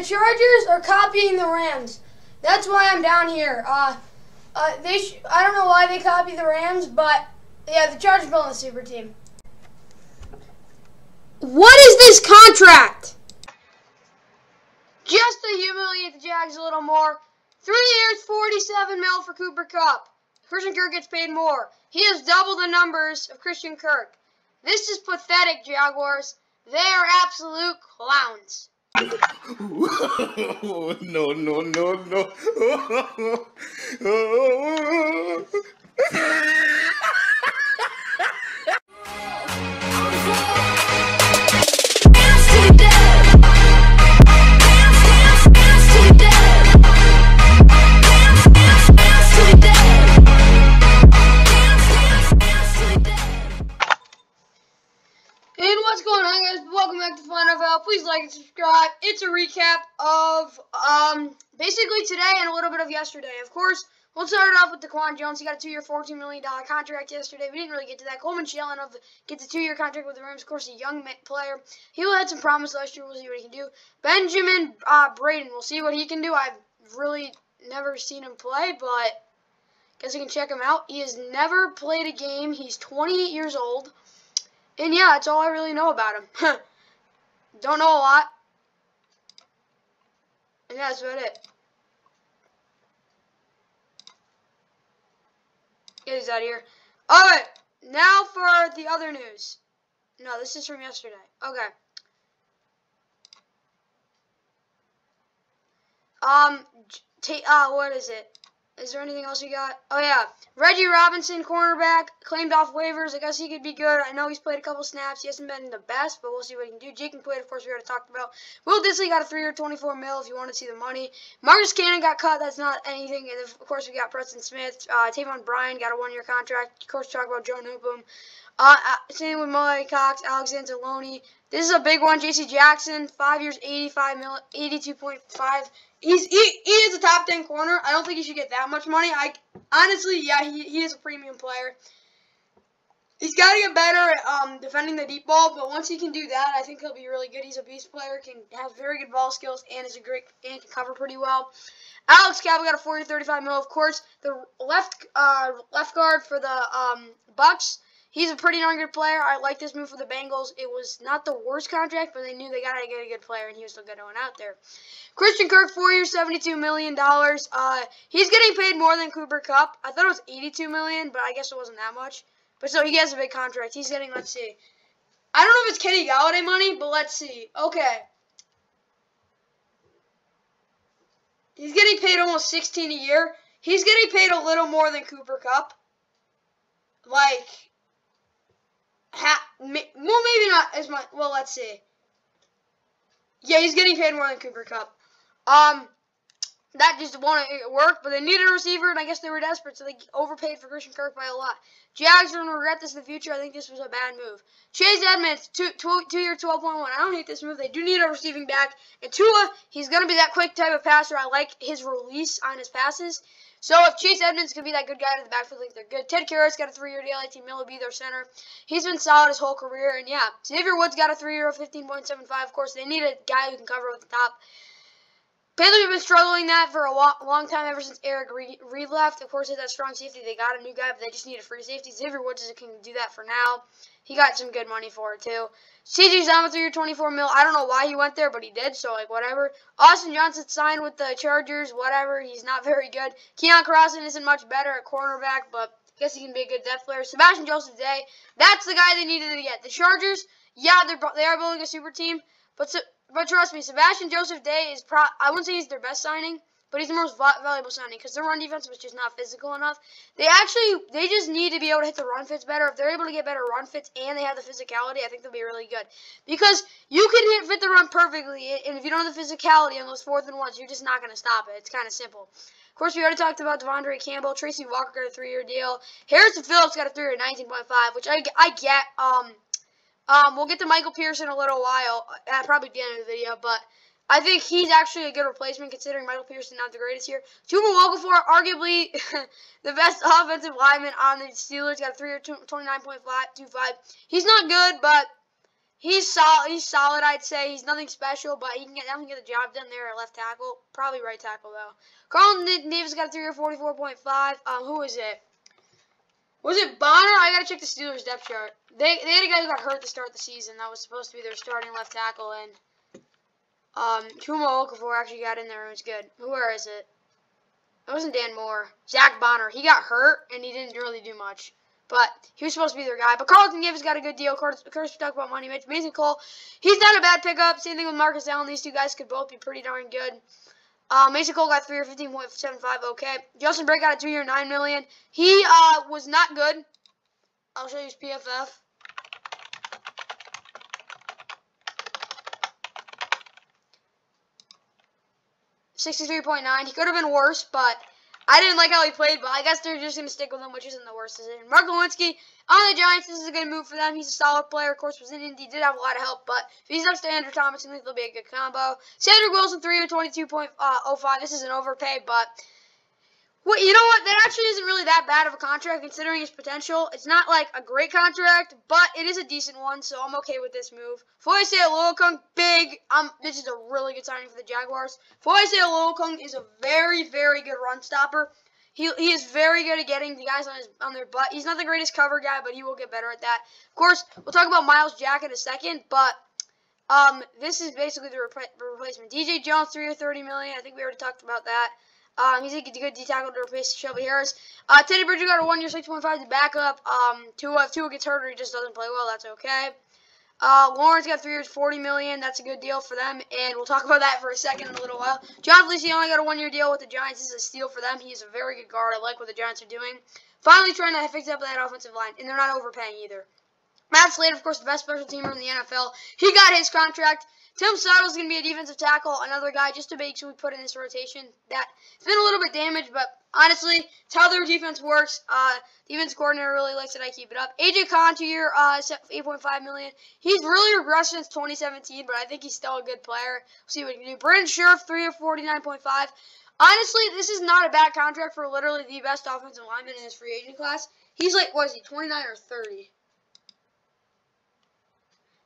the Chargers are copying the Rams. That's why I'm down here. Uh, uh, they sh- I don't know why they copy the Rams, but yeah, the Chargers building a super team. What is this contract? Just to humiliate the Jags a little more. Three years, 47 mil for Cooper Kupp. Christian Kirk gets paid more. He has double the numbers of Christian Kirk. This is pathetic, Jaguars. They are absolute clowns. No, no, no, no. It's a recap of um basically today and a little bit of yesterday. Of course, we'll start off with DaQuan Jones. He got a two-year, $14 million contract yesterday. We didn't really get to that. Coleman Shellenov gets a two-year contract with the Rams. Of course, a young player. He had some promise last year. We'll see what he can do. Benjamin uh, Braden. We'll see what he can do. I've really never seen him play, but guess you can check him out. He has never played a game. He's 28 years old. And yeah, that's all I really know about him. Don't know a lot. And yeah, that's about it. Get these out of here. Alright, now for the other news. No, this is from yesterday. Okay. Um, t uh, what is it? Is there anything else you got? Oh, yeah. Reggie Robinson, cornerback, claimed off waivers. I guess he could be good. I know he's played a couple snaps. He hasn't been the best, but we'll see what he can do. Jake McQuaide, of course, we already talked about. Will Dissly got a 3 or 24 mil if you want to see the money. Marcus Cannon got cut. That's not anything. And, of course, we got Preston Smith. Uh, Taven Bryan got a one-year contract. Of course, talk about Joe Newcomb. Uh, uh, same with Mo Alie-Cox, Alexander Loney. This is a big one. J.C. Jackson, five years, 85 mil, 82.5 he's he, he is a top 10 corner. I don't think he should get that much money. I honestly, yeah, he, he is a premium player. He's got to get better at um, defending the deep ball, but once he can do that, I think he'll be really good. He's a beast player, can have very good ball skills, and is a great and can cover pretty well. Alex Cappa got a 40 35 mil. Of course, the left uh, left guard for the um, Bucks he's a pretty darn good player. I like this move for the Bengals. It was not the worst contract, but they knew they got to get a good player, and he was still going out there. Christian Kirk, four years, $72 million. Uh, he's getting paid more than Cooper Kupp. I thought it was 82 million, but I guess it wasn't that much. But so he has a big contract. He's getting, let's see. I don't know if it's Kenny Golladay money, but let's see. Okay. He's getting paid almost 16 a year. He's getting paid a little more than Cooper Kupp. Like, ha, well, maybe not as much. Well, let's see. Yeah, he's getting paid more than Cooper Kupp. Um, that just won't work, but they needed a receiver, and I guess they were desperate, so they overpaid for Christian Kirk by a lot. Jags are going to regret this in the future. I think this was a bad move. Chase Edmonds, two, two, two year 12.1. I don't hate this move. They do need a receiving back. And Tua, he's going to be that quick type of passer. I like his release on his passes. So if Chase Edmonds can be that good guy in the backfield, think they're good. Ted Karras got a three-year deal. 18 mil will be their center. He's been solid his whole career, and yeah, Xavier Woods got a three-year, 15.75. Of course, they need a guy who can cover with the top. Panthers have been struggling that for a long time, ever since Eric Reid left. Of course, they had that strong safety. They got a new guy, but they just need a free safety. Xavier Woods can do that for now. He got some good money for it, too. CJ Uzomah, three-year, 24 mil. I don't know why he went there, but he did, so, like, whatever. Austin Johnson signed with the Chargers, whatever. He's not very good. Keion Crossen isn't much better at cornerback, but I guess he can be a good depth player. Sebastian Joseph Day, that's the guy they needed to get. The Chargers, yeah, they're, they are building a super team, but but trust me, Sebastian Joseph Day is pro. I wouldn't say he's their best signing, but he's the most valuable signing because their run defense was just not physical enough. They actually, they just need to be able to hit the run fits better. If they're able to get better run fits and they have the physicality, I think they'll be really good. Because you can hit fit the run perfectly, and if you don't have the physicality on those fourth and ones, you're just not going to stop it. It's kind of simple. Of course, we already talked about De'Vondre Campbell. Tracy Walker got a three-year deal. Harrison Phillips got a three-year 19.5, which I, I get. Um, um, we'll get to Michael in a little while, at probably the end of the video, but I think he's actually a good replacement considering Michael is not the greatest here. Chuma Okafor, arguably the best offensive lineman on the Steelers, got a 3 or two, 29.25. He's not good, but He's solid. He's solid. I'd say he's nothing special, but he can get, definitely get the job done there at left tackle. Probably right tackle though. Carlton Davis got a three or forty-four point five. Um, who is it? Was it Banner? I gotta check the Steelers depth chart. They they had a guy who got hurt to start the season. That was supposed to be their starting left tackle, and um, Chuma Okafor actually got in there and was good. Who where is it? It wasn't Dan Moore. Zach Banner. He got hurt and he didn't really do much. But he was supposed to be their guy. But Carlton Gibbs got a good deal. Curtis, Curtis talk about money. Mitch Mason Cole. He's not a bad pickup. Same thing with Marcus Allen. These two guys could both be pretty darn good. Uh, Mason Cole got three or fifteen point seven five. Okay. Justin Britt got a two year nine million. He uh, was not good. I'll show you his PFF. Sixty-three point nine. He could have been worse, but I didn't like how he played. But I guess they're just gonna stick with him, which isn't the worst decision. Mark Glowinski on the Giants. This is a good move for them. He's a solid player. Of course, was in Indy. Did have a lot of help, but if he's next to Andrew Thomas, I think they'll be a good combo. Cedric Wilson, three of twenty-two point uh, oh five. This is an overpay, but well, you know what? That actually isn't really that bad of a contract considering his potential. It's not like a great contract, but it is a decent one, so I'm okay with this move. Foyesade Oluokun, big. Um, this is a really good signing for the Jaguars. Foyesade Oluokun is a very, very good run stopper. He, he is very good at getting the guys on his on their butt. He's not the greatest cover guy, but he will get better at that. Of course, we'll talk about Myles Jack in a second, but um, this is basically the repl replacement. DJ Jones, three or thirty million. I think we already talked about that. He's a good D tackle to replace Shelby Harris. Uh, Teddy a one year, 6.5 to backup. Um, Tua, if Tua gets hurt or he just doesn't play well, that's okay. Uh, Lawrence got three years, 40 million. That's a good deal for them, and we'll talk about that for a second in a little while. John Felici only got a one-year deal with the Giants. This is a steal for them. He's a very good guard. I like what the Giants are doing. Finally, trying to fix up that offensive line, and they're not overpaying either. Matt Slater, of course, the best special teamer in the NFL. He got his contract. Tim Seidel is going to be a defensive tackle, another guy just to make sure we put in this rotation. That it's been a little bit damaged, but honestly, it's how their defense works. Uh, defense coordinator really likes it. I keep it up. AJ Cann, two year, uh, 8.5 million. He's really regressed since 2017, but I think he's still a good player. We'll see what he can do. Brandon Scherff three year, 49.5. Honestly, this is not a bad contract for literally the best offensive lineman in this free agent class. He's like, what is he, 29 or 30?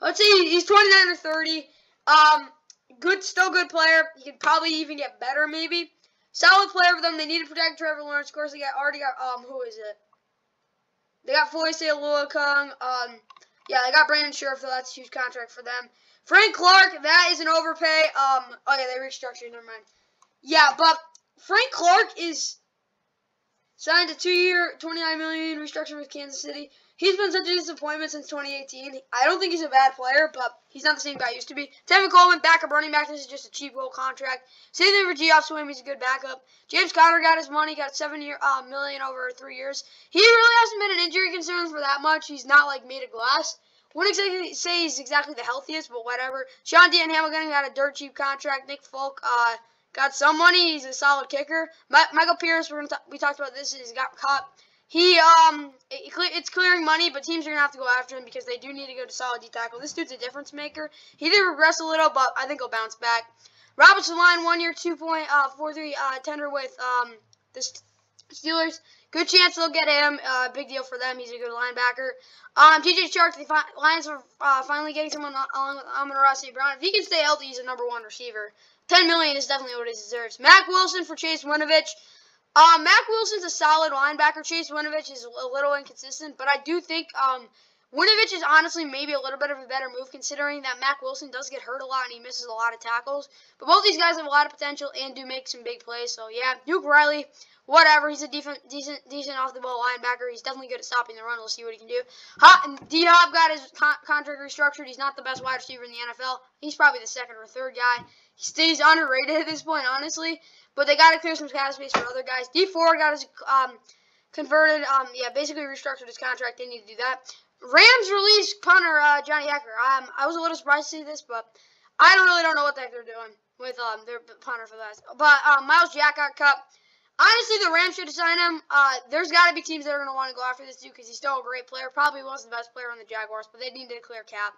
Let's say he's 29 or 30. Um, good, still good player. He could probably even get better, maybe. Solid player for them. They need to protect Trevor Lawrence. Of course, they got already got um, who is it? They got Foyesade Oluokun. Um, yeah, they got Brandon Scherff, so that's a huge contract for them. Frank Clark, that is an overpay. Um, oh yeah, they restructured. Never mind. Yeah, but Frank Clark is signed a two-year, 29 million restructure with Kansas City. He's been such a disappointment since 2018. I don't think he's a bad player, but he's not the same guy he used to be. Tevin Coleman, backup running back. This is just a cheap goal contract. Same thing for Geoff Swaim. He's a good backup. James Conner got his money. Got seven year, uh, million over three years. He really hasn't been an injury concern for that much. He's not like made of glass. Wouldn't exactly say he's exactly the healthiest, but whatever. Sean Dan Hamilton got a dirt cheap contract. Nick Folk uh, got some money. He's a solid kicker. Ma Michael Pierce, we're gonna we talked about this. He's got caught he um, it, it's clearing money, but teams are gonna have to go after him because they do need to go to solid D tackle. This dude's a difference maker. He did regress a little, but I think he'll bounce back. Robert Spillane one year, two point uh, four three uh, tender with um the Steelers. Good chance they'll get him. Uh, big deal for them. He's a good linebacker. Um, DJ Chark, the Lions are uh, finally getting someone along with Amon-Ra St. Brown. If he can stay healthy, he's a number one receiver. Ten million is definitely what he deserves. Mack Wilson for Chase Winovich. Um, Mack Wilson's a solid linebacker. Chase Winovich is a little inconsistent, but I do think um, Winovich is honestly maybe a little bit of a better move considering that Mack Wilson does get hurt a lot and he misses a lot of tackles. But both these guys have a lot of potential and do make some big plays. So yeah, Duke Riley, whatever. He's a decent, decent, decent off the ball linebacker. He's definitely good at stopping the run. We'll see what he can do. D Hop got his con contract restructured. He's not the best wide receiver in the NFL. He's probably the second or third guy. Stays underrated at this point, honestly. But they got to clear some cap space for other guys. D4 got his um, converted. Um, yeah, basically restructured his contract. They need to do that. Rams released punter uh, Johnny Hekker. Um, I was a little surprised to see this, but I don't really don't know what the heck they're doing with um, their punter for that. But um, Myles Jack got cut. Honestly, the Rams should signed him. Uh, there's got to be teams that are going to want to go after this dude because he's still a great player. Probably was the best player on the Jaguars, but they needed to clear cap.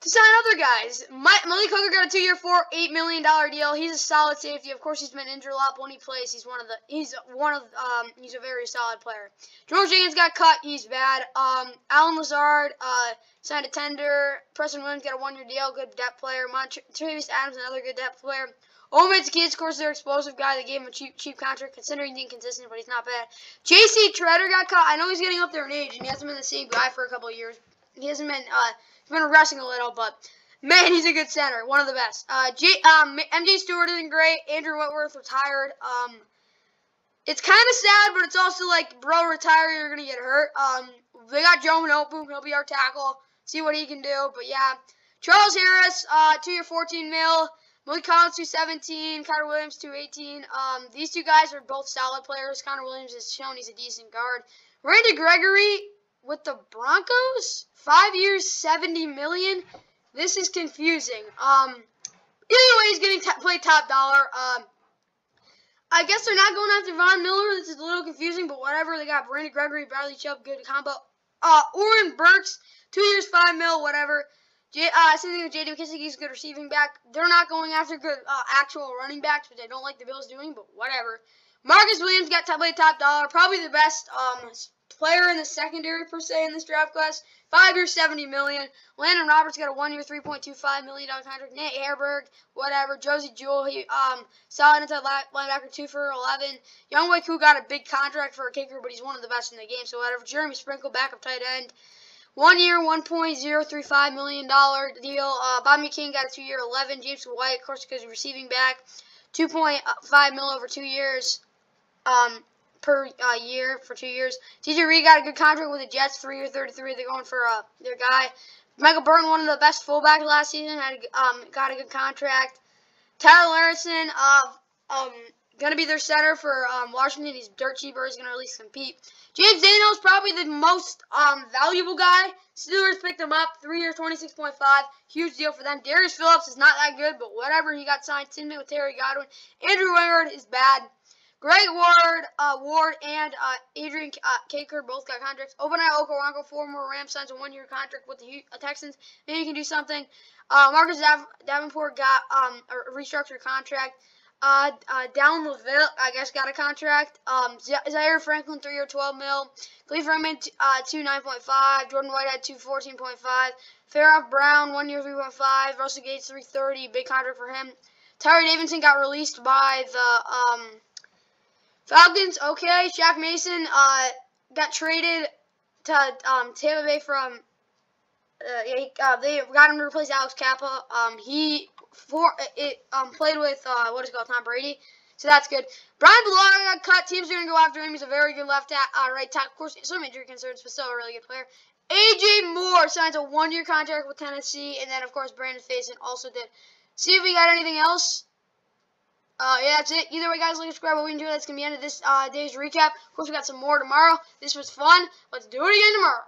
To sign other guys. My, Malik Hooker got a two-year, four, eight million dollar deal. He's a solid safety. Of course, he's been injured a lot, but when he plays, he's one of the he's one of um he's a very solid player. George Jenkins got cut. He's bad. Um, Allen Lazard uh signed a tender. Preston Williams got a one-year deal. Good depth player. Travis Adams, another good depth player. Omit's kids, of course, their explosive guy. They gave him a cheap, cheap contract, considering he's inconsistent, but he's not bad. J.C. Tretter got caught. I know he's getting up there in age, and he hasn't been the same guy for a couple of years. He hasn't been, uh, he's been regressing a little, but man, he's a good center, one of the best. Uh, J, um, MJ Stewart isn't great. Andrew Whitworth retired. Um, it's kind of sad, but it's also like, bro, retire, you're gonna get hurt. Um, they got Joe Manopu, he'll be our tackle. See what he can do, but yeah. Charles Harris, uh, two year, 14 mil. Maliek Collins, 217. Connor Williams, 218. Um, these two guys are both solid players. Connor Williams has shown he's a decent guard. Randy Gregory with the Broncos, five years, 70 million. This is confusing. Um, either way, he's getting play top dollar. Um, I guess they're not going after Von Miller. This is a little confusing, but whatever. They got Brandon Gregory, Bradley Chubb, good combo. Uh, Oren Burks, two years, five mil, whatever. J- uh, same thing with J.D. McKissic. He's a good receiving back. They're not going after good uh, actual running backs, which I don't like the Bills doing, but whatever. Marcus Williams got top, play top dollar. Probably the best um, player in the secondary, per se, in this draft class. Five year, 70 million. Landon Roberts got a one year, $3.25 million contract. Nate Haarberg, whatever. Josey Jewell, he um, solid inside linebacker, two for 11. Younghoe Koo got a big contract for a kicker, but he's one of the best in the game, so whatever. Jeremy Sprinkle, backup tight end. One year, $1.035 million deal. Uh, Bobby King got a two year, 11. James White, of course, because he's receiving back. 2.5 mil over two years um, per uh, year for two years. DJ Reed got a good contract with the Jets, three or 33. They're going for uh, their guy. Michael Burton, one of the best fullbacks last season, had um, got a good contract. Tyler Larsen, uh, um, going to be their center for um, Washington. He's dirt cheaper. He's going to at least compete. James Daniels probably the most um, valuable guy. Steelers picked him up, three years, 26.5. Huge deal for them. Darius Phillips is not that good, but whatever. He got signed. Teammate with Terry Godwin. Andrew Wingard is bad. Greg Ward, uh, Ward, and uh, Adrian uh, Caker both got contracts. Ogbonnia Okoronkwo, former Rams, signs a one-year contract with the uh, Texans. Maybe he can do something. Uh, Marcus Dav Davenport got um, a restructured contract. Uh, uh, Down Leville, I guess, got a contract. Um, Zaire Franklin, three year, 12 mil. Cleve Raymond, uh, two, 9.5. Jordan Whitehead, two, 14.5. Farrah Brown, one year, 3.5. Russell Gates, 330, big contract for him. Tyree Davidson got released by the, um, Falcons, okay. Shaq Mason, uh, got traded to, um, Tampa Bay from, uh, uh, they got him to replace Alex Cappa. Um, he for it um played with uh what is it called Tom Brady. So that's good. Brian Bulaga got cut. Teams are going to go after him. He's a very good left at, uh, right tackle. Of course, some injury concerns, but still a really good player. AJ Moore signs a one-year contract with Tennessee, and then of course Brandon Facyson also did. See if we got anything else. Uh, yeah, that's it. Either way, guys, like, subscribe. What we can do, that's going to be the end of this uh, day's recap. Of course, we got some more tomorrow. This was fun. Let's do it again tomorrow.